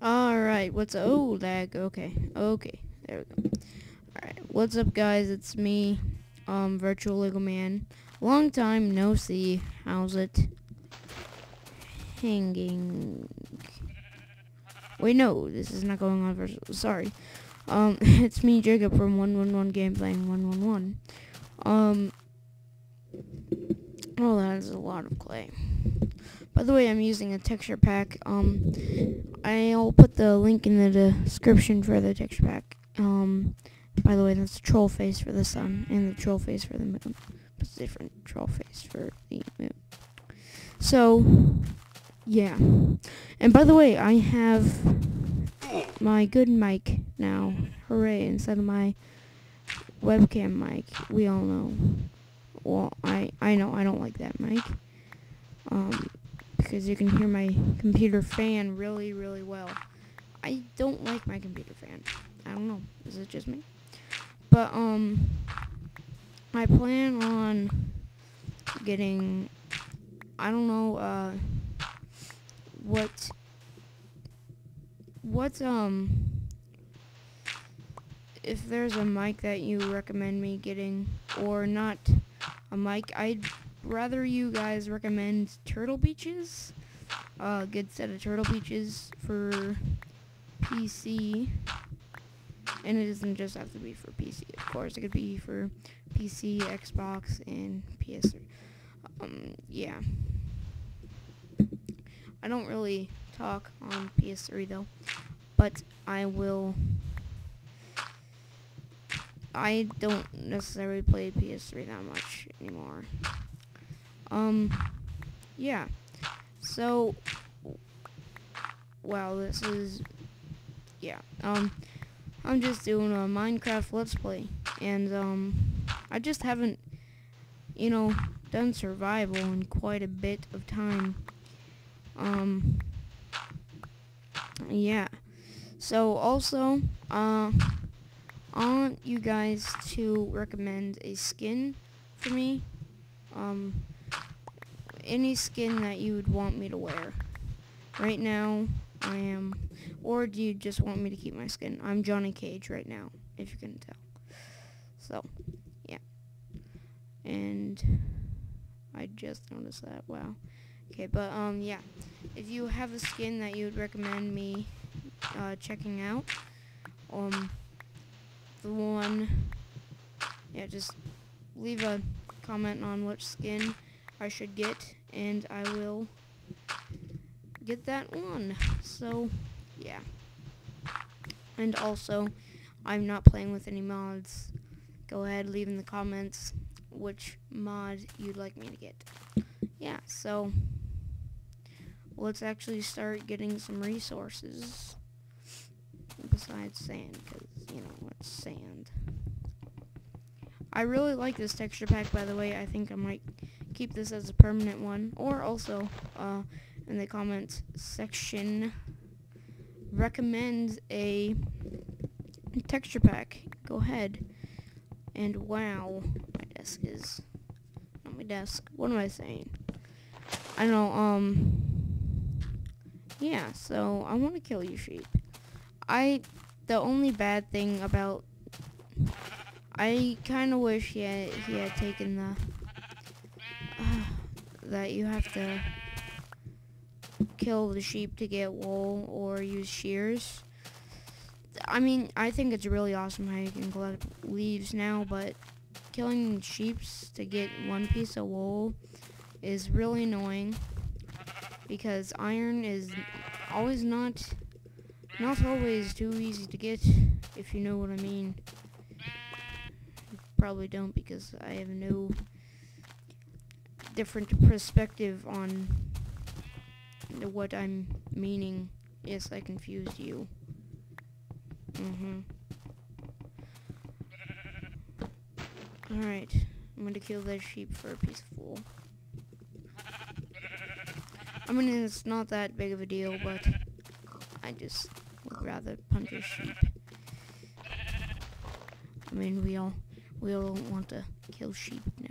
Alright, what's oh lag, okay. Okay, there we go. Alright, what's up guys, it's me, um, Virtual Lego Man. Long time no see. How's it? Hanging. Wait, no, this is not going on virtual. Sorry. Um, it's me, Jacob, from 111 Game Playing 111. Um, oh, that is a lot of clay. By the way, I'm using a texture pack. Um, I'll put the link in the description for the texture pack. Um, by the way, that's the troll face for the sun and the troll face for the moon. It's a different troll face for the moon. So, yeah. And by the way, I have my good mic now. Hooray, instead of my webcam mic. We all know. Well, I, I know I don't like that mic. Um, because you can hear my computer fan really, really well. I don't like my computer fan. I don't know. Is it just me? But, um, I plan on getting, I don't know, uh, what, what, um, if there's a mic that you recommend me getting, or not a mic, I'd rather you guys recommend Turtle Beaches. A uh, good set of Turtle Beaches for PC. And it doesn't just have to be for PC, of course. It could be for PC, Xbox, and PS3. Um, yeah. I don't really talk on PS3 though, but I will. I don't necessarily play PS3 that much anymore. Um, yeah. So, wow, this is, yeah. Um, I'm just doing a Minecraft Let's Play, and, um, I just haven't, you know, done survival in quite a bit of time. Um, yeah. So, also, uh, I want you guys to recommend a skin for me. Um, any skin that you would want me to wear. Right now, I am, or do you just want me to keep my skin? I'm Johnny Cage right now, if you can tell. So, yeah. And I just noticed that, wow. Okay, but, um, yeah. If you have a skin that you would recommend me uh, checking out, um, the one, yeah, just leave a comment on which skin I should get, and I will get that one. So, yeah. And also, I'm not playing with any mods. Go ahead, leave in the comments which mod you'd like me to get. Yeah, so let's actually start getting some resources besides sand, because, you know, it's sand. I really like this texture pack, by the way. I think I might keep this as a permanent one. Or also, uh, in the comments section, recommend a texture pack. Go ahead. And wow, my desk is, not my desk, what am I saying? I know, um, yeah, so I want to kill you, sheep. I, the only bad thing about, I kind of wish he had, he had taken the that you have to kill the sheep to get wool or use shears. I mean, I think it's really awesome how you can collect leaves now, but killing sheep to get one piece of wool is really annoying because iron is always not not always too easy to get if you know what I mean. Probably don't because I have no different perspective on what I'm meaning. Yes, I confused you. Mm-hmm. Alright. I'm gonna kill that sheep for a piece of wool. I mean, it's not that big of a deal, but I just would rather punch a sheep. I mean, we all we all want to kill sheep now?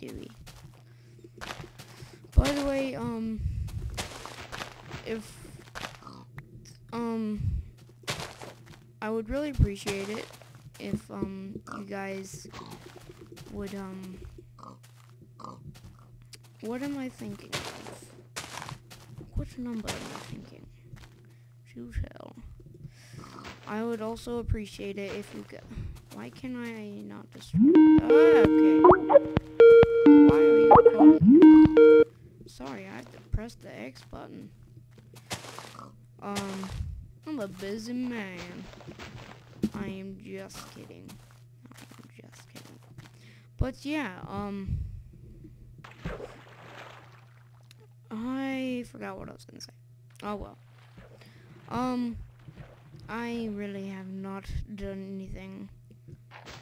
Do, do? By the way, um, if um I would really appreciate it if um you guys would um what am I thinking of? What number am I thinking? To tell. I would also appreciate it if you get. Why can I not destroy? Oh, okay. Sorry, I have to press the X button. Um, I'm a busy man. I am just kidding. I'm just kidding. But yeah, um, I forgot what I was gonna say. Oh well. Um, I really have not done anything.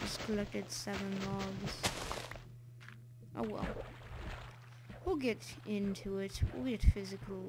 Just collected seven logs. Oh well. We'll get into it. We'll get physical.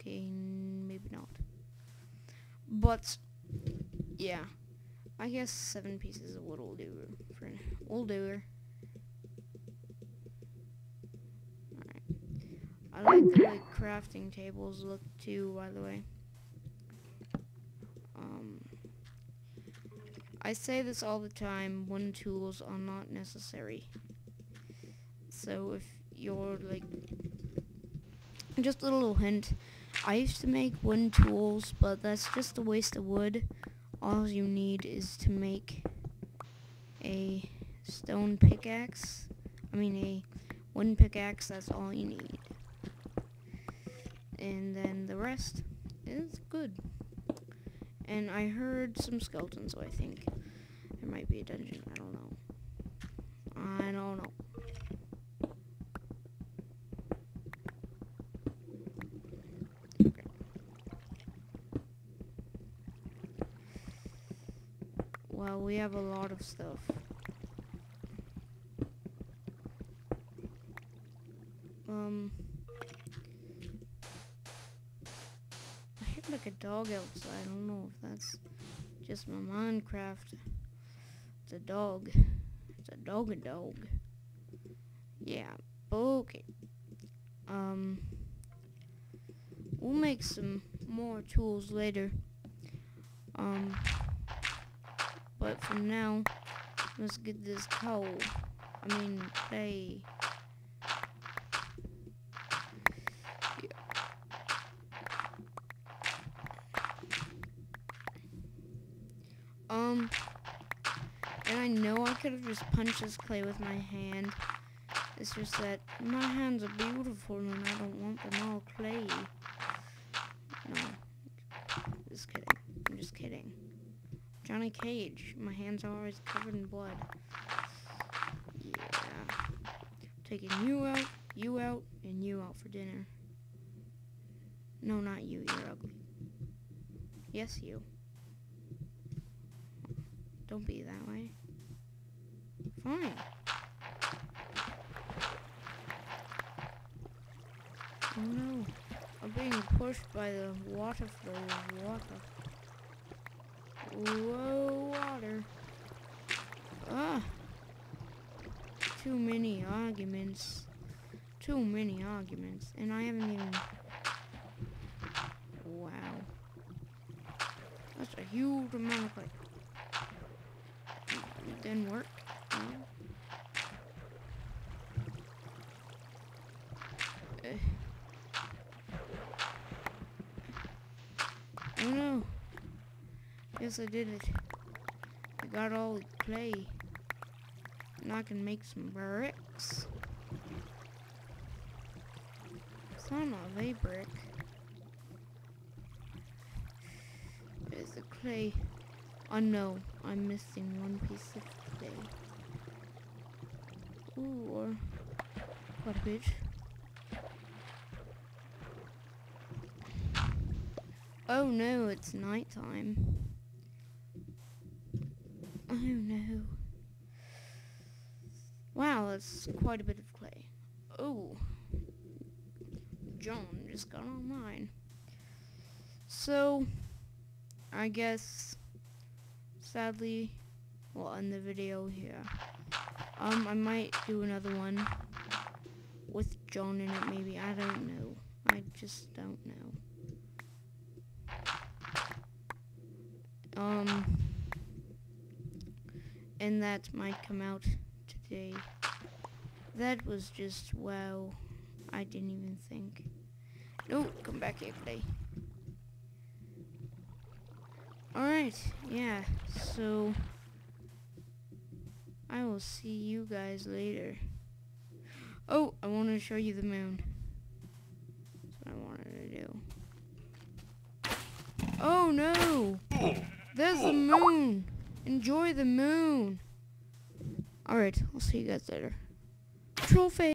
Okay, maybe not. But yeah, I guess seven pieces of wood will do for will do her. I like the crafting tables look too, by the way. Um, I say this all the time, wooden tools are not necessary. So if you're like, just a little hint, I used to make wooden tools, but that's just a waste of wood. All you need is to make a stone pickaxe. I mean a wooden pickaxe, that's all you need. And then the rest is good. And I heard some skeletons, so I think there might be a dungeon. I don't know. I don't know. Okay. We have a lot of stuff. Um... I hear like a dog outside. I don't know if that's just my Minecraft. It's a dog. It's a dog a dog. Yeah. Okay. Um we'll make some more tools later. Um but for now let's get this coal. I mean clay. Um, and I know I could have just punched this clay with my hand. It's just that my hands are beautiful and I don't want them all clay. No, just kidding. I'm just kidding. Johnny Cage, my hands are always covered in blood. Yeah. Taking you out, you out, and you out for dinner. No, not you, you're ugly. Yes, you. Don't be that way. Fine. Oh no. I'm being pushed by the water flow. Water. Whoa, water. Ah. Too many arguments. Too many arguments. And I haven't even... Wow. That's a huge amount of... Like, it didn't work. Uh. Oh no. Yes, I did it. I got all the clay. Now I can make some bricks. It's not a brick. There's the clay. Oh no, I'm missing one piece of clay. Ooh, uh, or what a bitch. Oh no, it's nighttime. Oh no. Wow, that's quite a bit of clay. Oh. John just got online. So, I guess, sadly, we'll end the video here. Um, I might do another one with John in it, maybe. I don't know. I just don't know. Um, and that might come out today. That was just, wow, I didn't even think. No, come back here, play. Alright, yeah, so I will see you guys later. Oh, I want to show you the moon. That's what I wanted to do. Oh no! There's the moon! Enjoy the moon! Alright, I'll see you guys later. Trophy!